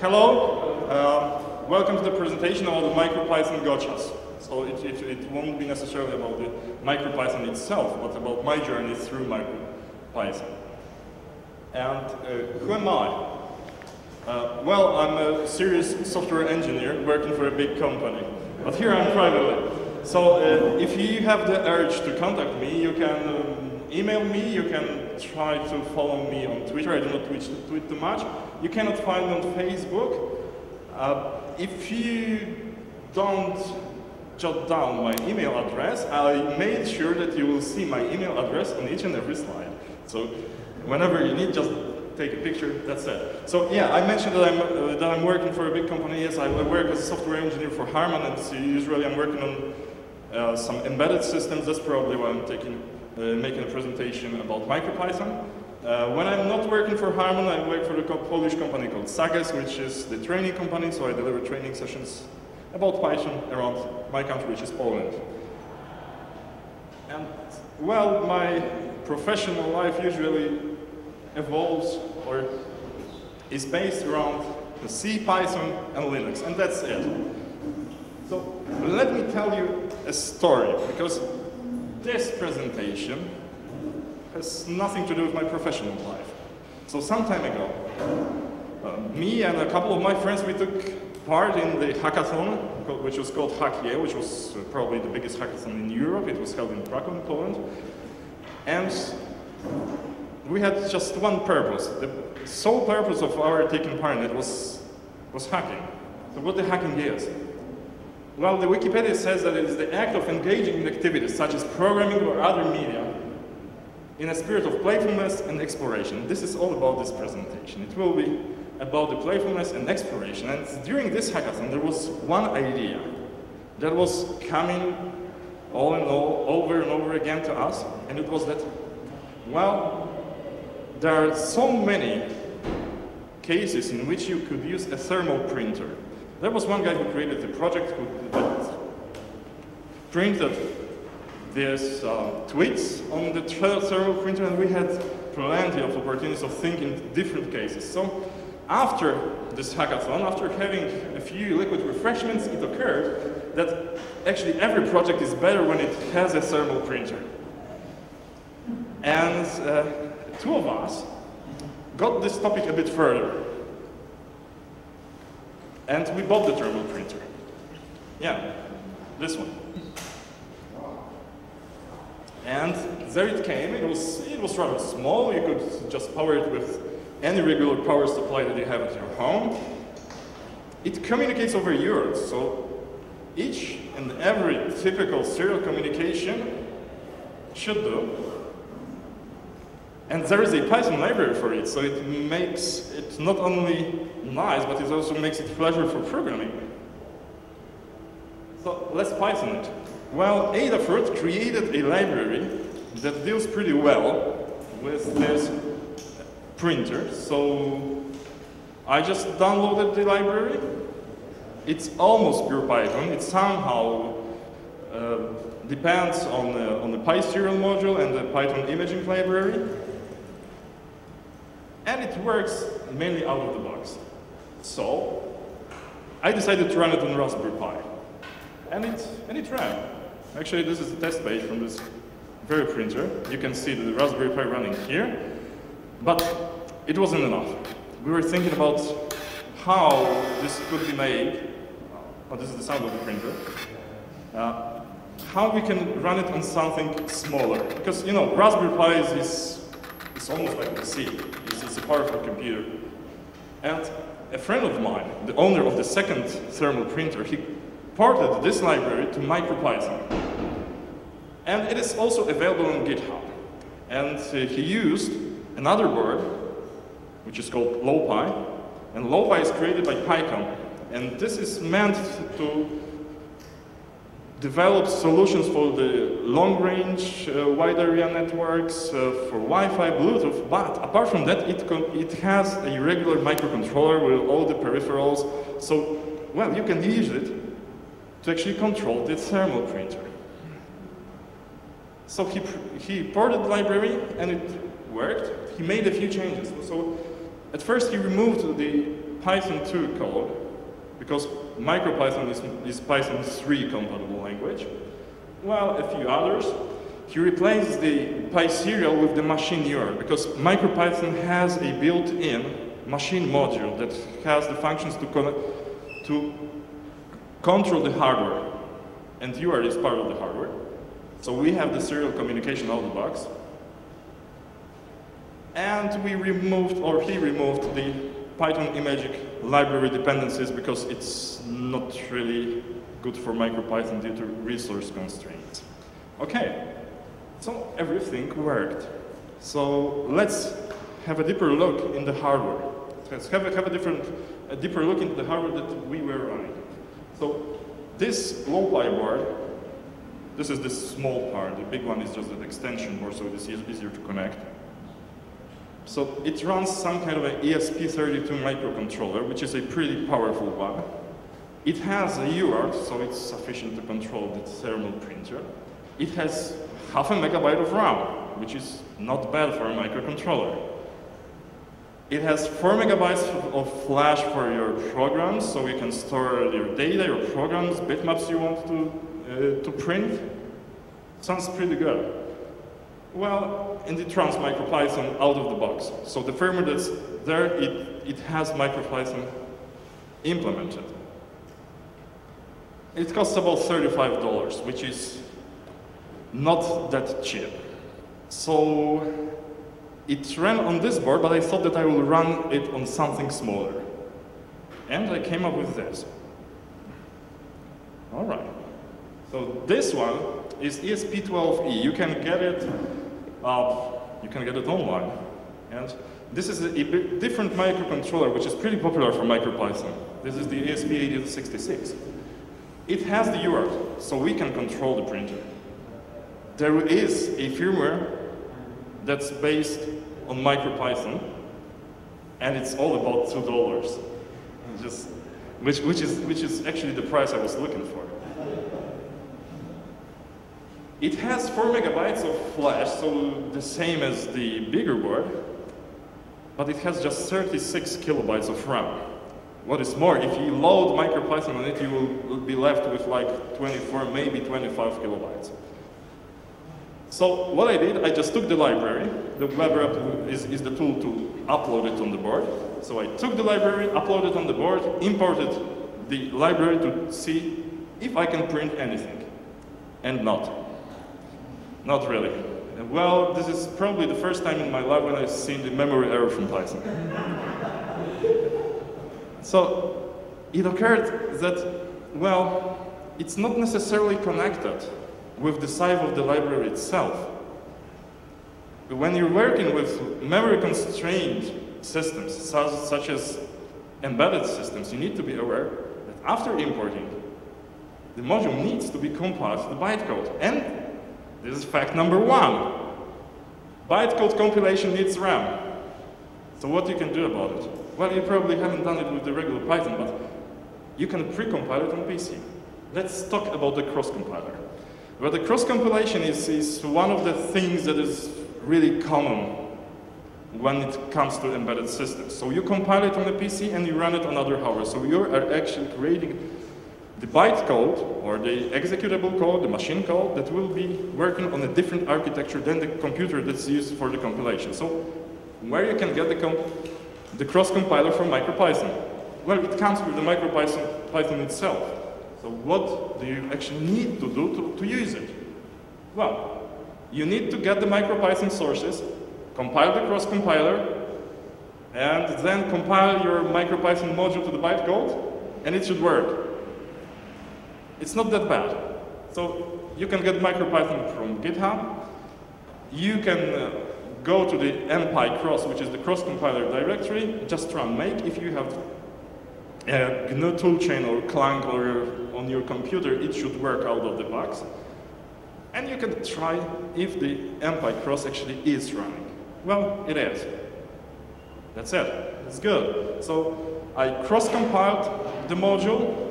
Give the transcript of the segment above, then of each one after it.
hello, uh, welcome to the presentation about the MicroPython gotchas. So it, it, it, won't be necessarily about the MicroPython itself, but about my journey through MicroPython. And uh, who am I? Uh, well, I'm a serious software engineer working for a big company, but here I'm privately. So uh, if you have the urge to contact me, you can um, email me, you can try to follow me on Twitter. I do not tweet, tweet too much. You cannot find me on Facebook. Uh, if you don't jot down my email address, I made sure that you will see my email address on each and every slide. So whenever you need, just take a picture, that's it. So yeah, I mentioned that I'm, uh, that I'm working for a big company. Yes, I work as a software engineer for Harman, and usually I'm working on uh, some embedded systems. That's probably why I'm taking making a presentation about MicroPython. Uh, when I'm not working for Harman, I work for a Polish company called Sages, which is the training company, so I deliver training sessions about Python around my country, which is Poland. And, well, my professional life usually evolves or is based around the C, Python, and Linux, and that's it. So let me tell you a story, because this presentation has nothing to do with my professional life. So some time ago, uh, me and a couple of my friends, we took part in the hackathon, which was called HackYeah, which was uh, probably the biggest hackathon in Europe. It was held in Krakow, in Poland. And we had just one purpose. The sole purpose of our taking part in it was, was hacking. So what the hacking is. Well, the Wikipedia says that it is the act of engaging in activities such as programming or other media in a spirit of playfulness and exploration. This is all about this presentation. It will be about the playfulness and exploration. And during this hackathon, there was one idea that was coming all all over and over again to us, and it was that, well, there are so many cases in which you could use a thermal printer there was one guy who created the project who that printed these uh, tweets on the thermal printer, and we had plenty of opportunities of thinking different cases. So after this hackathon, after having a few liquid refreshments, it occurred that actually every project is better when it has a thermal printer. And uh, two of us got this topic a bit further. And we bought the thermal printer. Yeah, this one. And there it came. It was, it was rather small. You could just power it with any regular power supply that you have at your home. It communicates over UART, so each and every typical serial communication should do and there is a Python library for it, so it makes it not only nice, but it also makes it pleasure for programming. So let's Python it. Well, Adafruit created a library that deals pretty well with this printer. So I just downloaded the library. It's almost pure Python. It somehow uh, depends on the, on the PySerial module and the Python imaging library and it works mainly out of the box. So I decided to run it on Raspberry Pi, and it, and it ran. Actually, this is a test page from this very printer. You can see the Raspberry Pi running here, but it wasn't enough. We were thinking about how this could be made. Oh, this is the sound of the printer. Uh, how we can run it on something smaller. Because, you know, Raspberry Pi is, is almost like a C powerful computer. And a friend of mine, the owner of the second thermal printer, he ported this library to MicroPython. And it is also available on GitHub. And uh, he used another word, which is called LoPy. And LoPy is created by Pycom. And this is meant to developed solutions for the long-range uh, wide area networks, uh, for Wi-Fi, Bluetooth, but apart from that, it, it has a regular microcontroller with all the peripherals, so, well, you can use it to actually control the thermal printer. So he, he ported the library, and it worked. He made a few changes. So at first, he removed the Python 2 code, because MicroPython is, is Python 3 compatible language, well, a few others, he replaced the PySerial with the machine UART, because MicroPython has a built-in machine module that has the functions to, to control the hardware, and UART is part of the hardware. So we have the serial communication out of the box. And we removed, or he removed, the Python imaging library dependencies because it's not really good for MicroPython due to resource constraints. Okay, so everything worked. So let's have a deeper look in the hardware. Let's have a, have a different, a deeper look into the hardware that we were running. So this LoPy board, this is the small part. The big one is just an extension board, so it is easier to connect. So it runs some kind of an ESP32 microcontroller, which is a pretty powerful one. It has a UART, so it's sufficient to control the thermal printer. It has half a megabyte of RAM, which is not bad for a microcontroller. It has 4 megabytes of flash for your programs, so you can store your data, your programs, bitmaps you want to, uh, to print. Sounds pretty good. Well, in the runs MicroPython out of the box. So the firmware that's there, it, it has MicroPython implemented. It costs about $35, which is not that cheap. So it ran on this board, but I thought that I will run it on something smaller. And I came up with this. All right. So this one is ESP12E. You can get it, uh, you can get it online. And this is a, different microcontroller, which is pretty popular for MicroPython. This is the ESP8266. It has the UART, so we can control the printer. There is a firmware that's based on MicroPython, and it's all about two dollars, just which which is which is actually the price I was looking for. It has four megabytes of flash, so the same as the bigger board, but it has just 36 kilobytes of RAM. What is more, if you load MicroPython on it, you will be left with like 24, maybe 25 kilobytes. So what I did, I just took the library. The library is, is the tool to upload it on the board. So I took the library, uploaded on the board, imported the library to see if I can print anything. And not. Not really. Well, this is probably the first time in my life when I've seen the memory error from Python. so it occurred that, well, it's not necessarily connected with the size of the library itself. But when you're working with memory-constrained systems, such as embedded systems, you need to be aware that after importing, the module needs to be compiled to the bytecode. And this is fact number one. Bytecode compilation needs RAM. So what you can do about it? Well, you probably haven't done it with the regular Python, but you can pre-compile it on PC. Let's talk about the cross-compiler. Well, the cross-compilation is, is one of the things that is really common when it comes to embedded systems. So you compile it on the PC and you run it on other hardware. So you are actually creating the bytecode or the executable code, the machine code that will be working on a different architecture than the computer that's used for the compilation. So where you can get the, the cross-compiler from MicroPython? Well, it comes with the MicroPython Python itself. So what do you actually need to do to, to use it? Well, you need to get the MicroPython sources, compile the cross-compiler, and then compile your MicroPython module to the bytecode, and it should work. It's not that bad. So you can get MicroPython from GitHub. You can uh, go to the mpy-cross, which is the cross-compiler directory, just run make if you have a GNU toolchain or Clang or on your computer, it should work out of the box. And you can try if the mpy-cross actually is running. Well, it is. That's it. It's good. So I cross-compiled the module.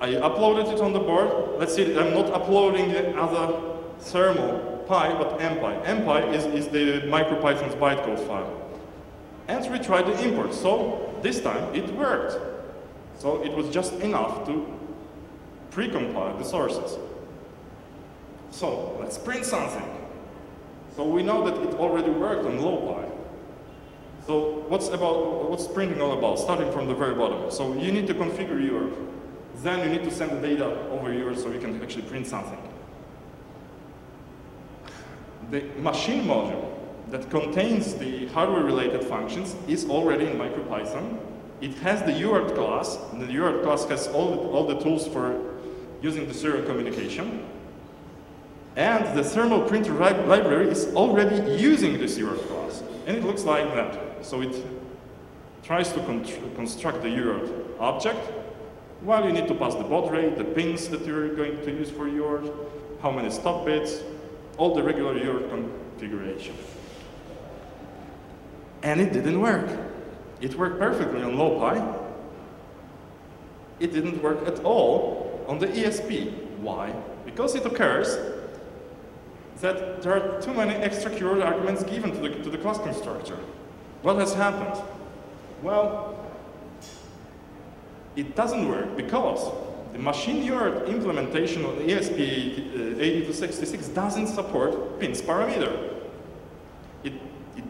I uploaded it on the board. Let's see, I'm not uploading the other thermal pi, but mpy. mpy is, is the MicroPython's bytecode file. And we tried the import. So this time it worked. So it was just enough to precompile the sources. So let's print something. So we know that it already worked on LoPy. So what's about what's printing all about? Starting from the very bottom. So you need to configure your, then you need to send the data over here so you can actually print something. The machine module that contains the hardware-related functions is already in MicroPython. It has the UART class, and the UART class has all the, all the tools for using the serial communication. And the thermal printer library is already using this UART class. And it looks like that. So it tries to construct the UART object, while you need to pass the baud rate, the pins that you're going to use for UART, how many stop bits, all the regular UART configuration. And it didn't work. It worked perfectly on LoPy. It didn't work at all on the ESP. Why? Because it occurs that there are too many extra keyword arguments given to the, to the class constructor. What has happened? Well, it doesn't work because the machine UART implementation of the ESP8266 uh, doesn't support pins parameter. It, it,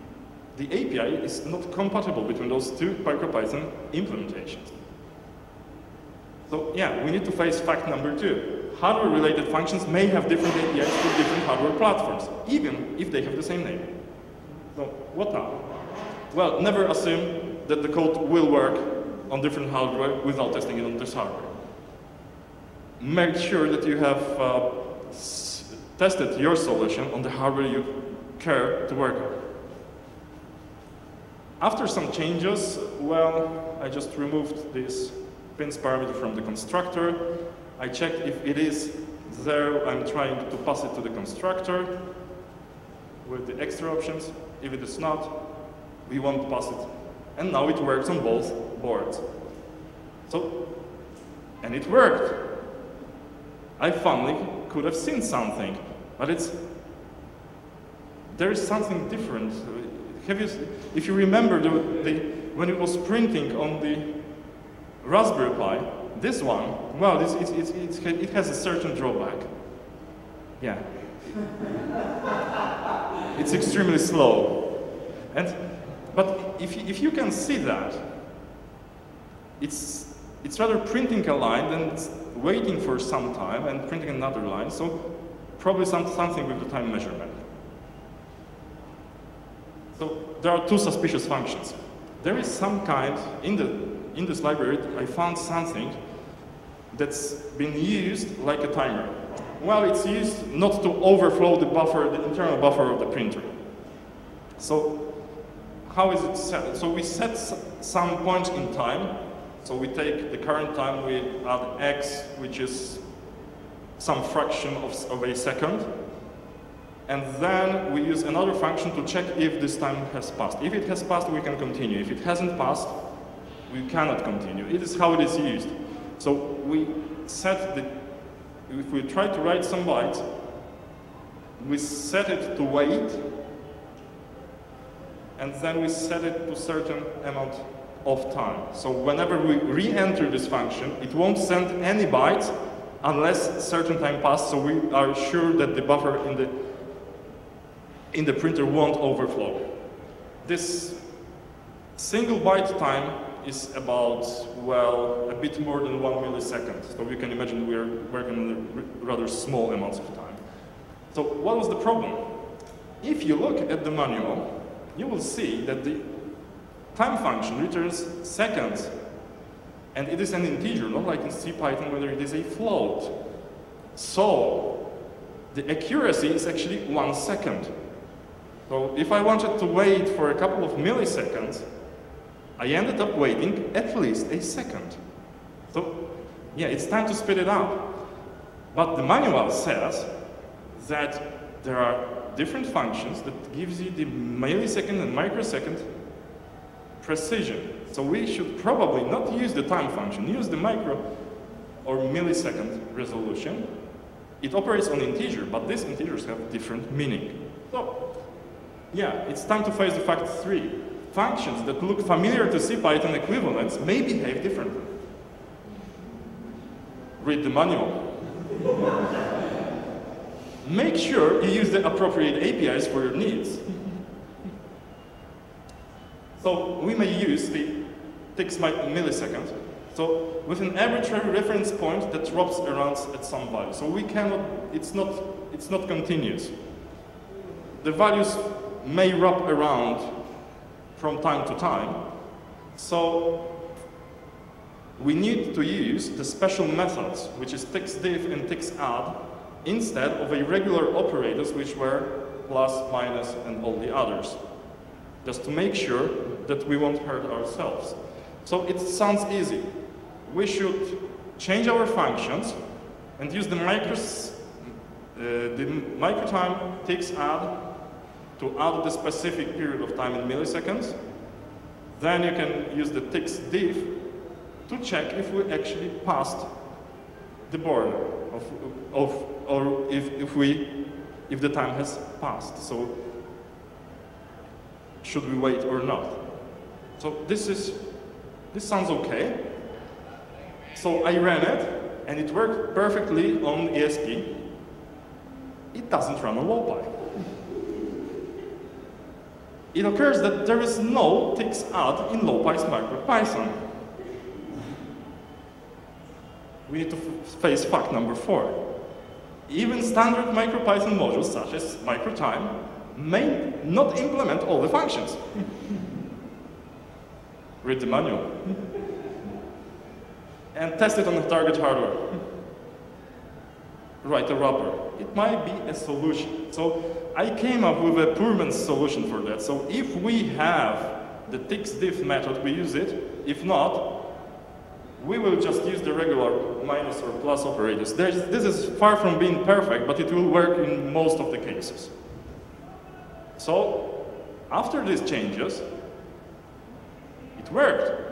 the API is not compatible between those two MicroPython implementations. So yeah, we need to face fact number two. Hardware-related functions may have different APIs for different hardware platforms, even if they have the same name. So what now? Well, never assume that the code will work on different hardware without testing it on this hardware. Make sure that you have uh, tested your solution on the hardware you care to work on. After some changes, well, I just removed this pins parameter from the constructor. I checked if it is there, I'm trying to pass it to the constructor with the extra options. If it is not, we won't pass it. And now it works on both boards. So, and it worked. I finally could have seen something, but it's, there is something different. Have you, if you remember the, the, when it was printing on the Raspberry Pi, this one, well, it has a certain drawback. Yeah. it's extremely slow. And but if, if you can see that, it's, it's rather printing a line than waiting for some time and printing another line, so probably some, something with the time measurement. So there are two suspicious functions. There is some kind, in, the, in this library, I found something that's been used like a timer. Well, it's used not to overflow the buffer, the internal buffer of the printer. So how is it set? So we set some point in time. So we take the current time, we add x, which is some fraction of, of a second. And then we use another function to check if this time has passed. If it has passed, we can continue. If it hasn't passed, we cannot continue. It is how it is used. So we set the, if we try to write some bytes, we set it to wait and then we set it to certain amount of time. So whenever we re-enter this function, it won't send any bytes unless certain time passed, so we are sure that the buffer in the, in the printer won't overflow. This single byte time is about, well, a bit more than one millisecond. So you can imagine we're working on rather small amounts of time. So what was the problem? If you look at the manual, you will see that the time function returns seconds. And it is an integer, not like in C Python, whether it is a float. So the accuracy is actually one second. So if I wanted to wait for a couple of milliseconds, I ended up waiting at least a second. So yeah, it's time to speed it up. But the manual says that there are different functions that gives you the millisecond and microsecond precision. So we should probably not use the time function, use the micro or millisecond resolution. It operates on integer, but these integers have different meaning. So, yeah, it's time to face the fact three. functions that look familiar to C Python equivalents may behave differently. Read the manual. Make sure you use the appropriate APIs for your needs. So we may use the ticks millisecond. So with an arbitrary reference point that drops around at some value. So we cannot, it's not, it's not continuous. The values may wrap around from time to time. So we need to use the special methods, which is ticks_diff and ticks_add, instead of a regular operators, which were plus, minus, and all the others, just to make sure that we won't hurt ourselves. So it sounds easy. We should change our functions and use the micros, uh, the microtime ticks_add to add the specific period of time in milliseconds. Then you can use the ticks_diff to check if we actually passed the border of, of or if, if we if the time has passed. So should we wait or not? So this is this sounds okay. So I ran it and it worked perfectly on ESP. It doesn't run on LoPy. It occurs that there is no ticks_add in LoPy's MicroPython we need to face fact number four. Even standard MicroPython modules, such as MicroTime, may not implement all the functions. Read the manual. and test it on the target hardware. Write a wrapper. It might be a solution. So I came up with a Pullman's solution for that. So if we have the ticks_diff method, we use it. If not, we will just use the regular minus or plus operators. There's, this is far from being perfect, but it will work in most of the cases. So, after these changes, it worked.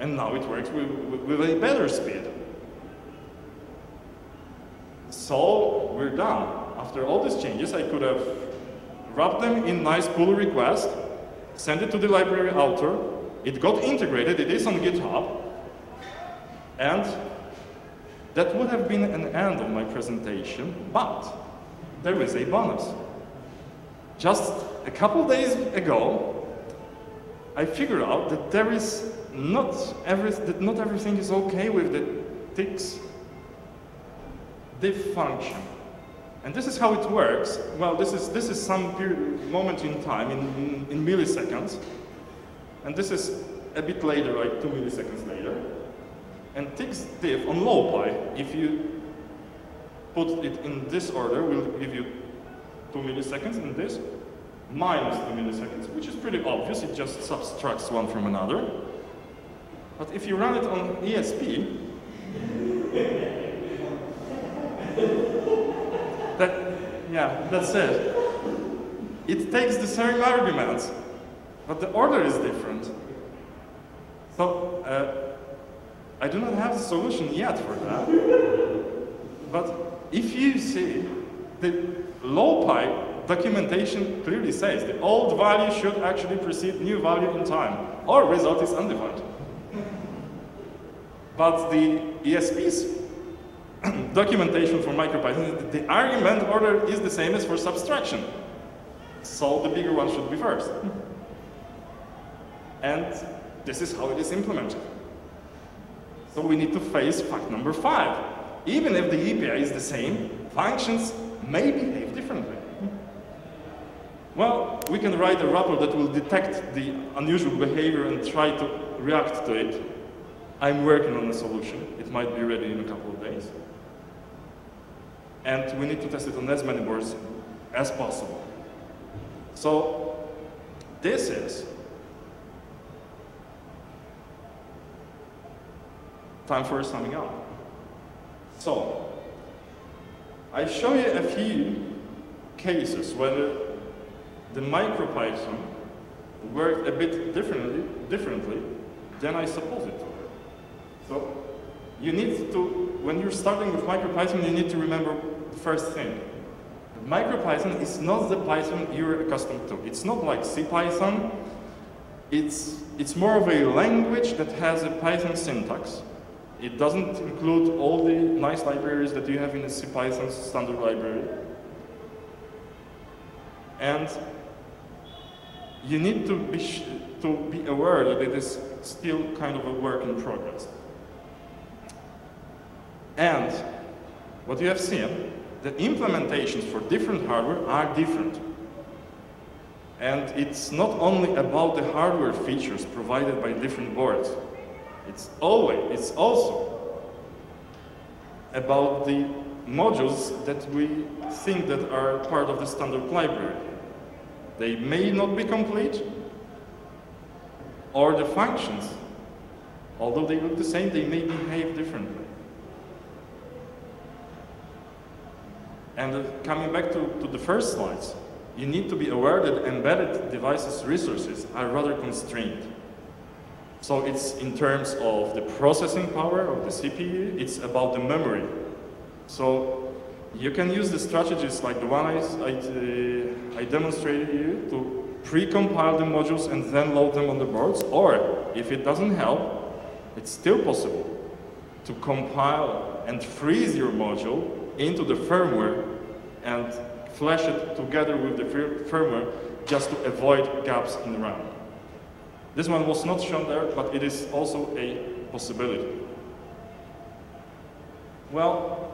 And now it works with, with, a better speed. So, we're done. After all these changes, I could have wrapped them in nice pull request, sent it to the library author, it got integrated, it is on GitHub, and that would have been an end of my presentation, but there is a bonus. Just a couple days ago, I figured out that there is not, every, that not everything is okay with the ticks diff function. And this is how it works. Well, this is, this is some period, moment in time, in, in, milliseconds. And this is a bit later, like two milliseconds later. And ticks_diff on LoPy, if you put it in this order, will give you 2 milliseconds in this, minus 2 milliseconds, which is pretty obvious, it just subtracts one from another. But if you run it on ESP, that, yeah, that's it. It takes the same arguments, but the order is different. So, uh, I do not have the solution yet for that. But if you see, the LoPy documentation clearly says the old value should actually precede new value in time, or result is undefined. But the ESP's documentation for MicroPython, the argument order is the same as for subtraction. So the bigger one should be first. And this is how it is implemented. So we need to face fact number five. Even if the API is the same, functions may behave differently. Well, we can write a wrapper that will detect the unusual behavior and try to react to it. I'm working on a solution. It might be ready in a couple of days. And we need to test it on as many boards as possible. So this is time for summing up. So, I show you a few cases where the MicroPython worked a bit differently, differently than I supposed it to. So, you need to, when you're starting with MicroPython, you need to remember the first thing. MicroPython is not the Python you're accustomed to. It's not like CPython, it's, it's more of a language that has a Python syntax. It doesn't include all the nice libraries that you have in a CPython standard library. And you need to be, to be aware that it is still kind of a work in progress. And what you have seen, the implementations for different hardware are different. And it's not only about the hardware features provided by different boards. It's always, it's also about the modules that we think that are part of the standard library. They may not be complete, or the functions, although they look the same, they may behave differently. And uh, coming back to, to the first slides, you need to be aware that embedded devices resources are rather constrained. So it's in terms of the processing power of the CPU, it's about the memory. So you can use the strategies like the one I, I, uh, I demonstrated you to pre-compile the modules and then load them on the boards, or if it doesn't help, it's still possible to compile and freeze your module into the firmware and flash it together with the firmware just to avoid gaps in RAM. This one was not shown there, but it is also a possibility. Well,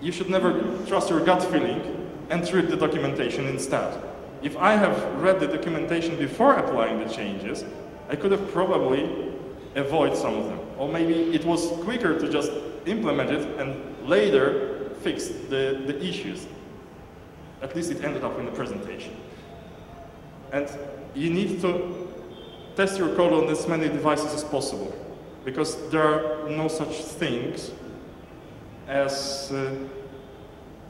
you should never trust your gut feeling and read the documentation instead. If I have read the documentation before applying the changes, I could have probably avoid some of them. Or maybe it was quicker to just implement it and later fix the, the issues. At least it ended up in the presentation. And you need to test your code on as many devices as possible because there are no such things as, uh,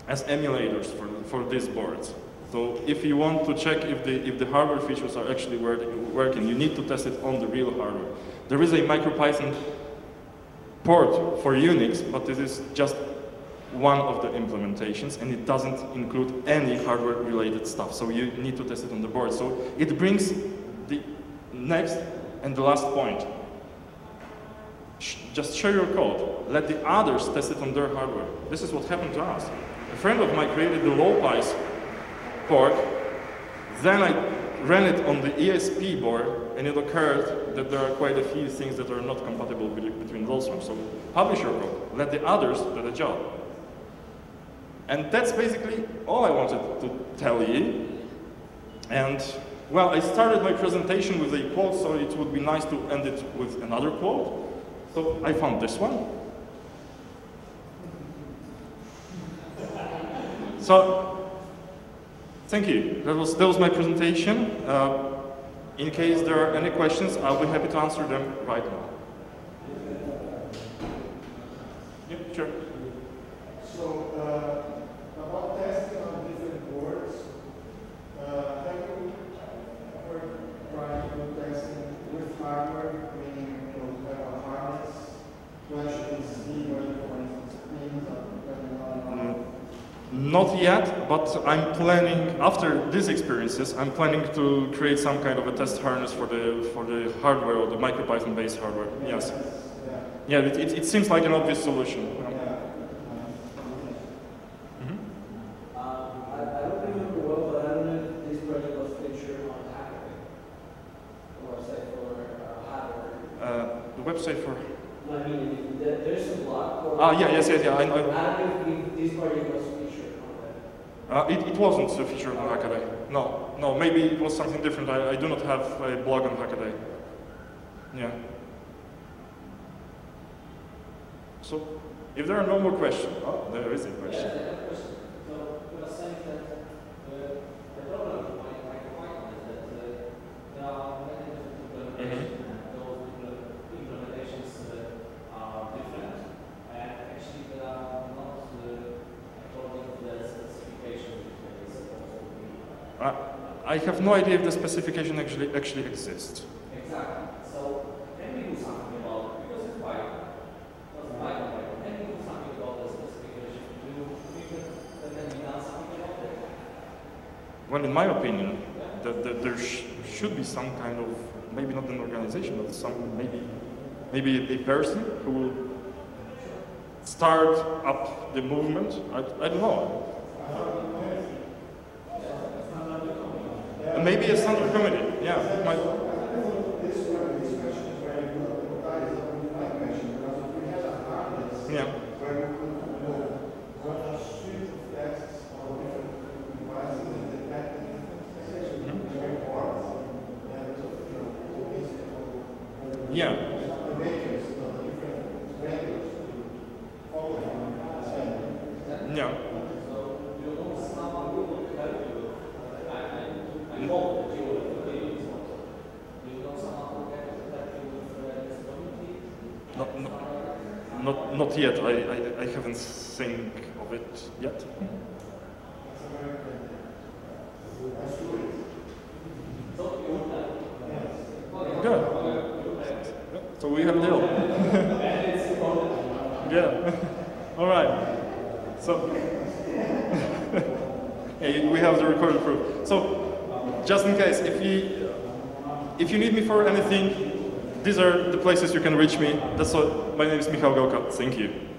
as emulators for, for these boards. So if you want to check if the, if the hardware features are actually working, you need to test it on the real hardware. There is a MicroPython port for Unix, but this is just one of the implementations, and it doesn't include any hardware-related stuff. So you need to test it on the board. So it brings the next and the last point. Just share your code. Let the others test it on their hardware. This is what happened to us. A friend of mine created the LoPy's port. Then I ran it on the ESP board, and it occurred that there are quite a few things that are not compatible between those ones. So publish your code. Let the others do the job. And that's basically all I wanted to tell you. And, well, I started my presentation with a quote, so it would be nice to end it with another quote. So I found this one. So, thank you. That was, that was my presentation. Uh, in case there are any questions, I'll be happy to answer them right now. Yeah, sure. So, uh, about testing on different boards, uh, have you ever tried to do testing with hardware, meaning you have a harness to actually see whether, for instance, pins are depending on Not yet, but I'm planning, after these experiences, I'm planning to create some kind of a test harness for the, for the hardware or the MicroPython-based hardware, yes. Yeah, it, it, it seems like an obvious solution. The website for? I mean, there's a blog. Ah, yeah, yes, yes, yeah. I, I, I don't know if this project was featured on that. Uh, it, it wasn't a feature on Hackaday. No, no, maybe it was something different. I, I do not have a blog on Hackaday. Yeah. So, if there are no more questions, oh, there is a question. Yeah, question. So, you are saying that uh, the problem with my, my Python is that uh, there are many different implementations. Mm -hmm. I have no idea if the specification actually actually exists. Exactly. So can we do something about it? Because it's Python. It's Python. Can we do something about the specification? Do you think that can be done something about it? Well, in my opinion, that, that there sh- should be some kind of maybe not an organization, but some maybe maybe a person who will start up the movement. I, I don't know. And maybe a standard committee. Yeah, might, This one, this question is very good. That is a good question, because if we had a harness yeah. where we could move what a suite of tests on different devices and detect the different Mhm. very important. And, you know, basically, Yeah. the makers, you know, the different vendors to follow the same. Yeah. So you know someone who will help you. I, I, I hope that you will agree with this also. You know someone who can help you with uh, this community? Not, not, not, yet. I, I, I haven't think of it yet. Good. So we have deal. yeah. All right. So yeah, we have the recorded proof. So just in case, if you if you need me for anything, these are the places you can reach me. That's all. My name is Michal Gałka. Thank you.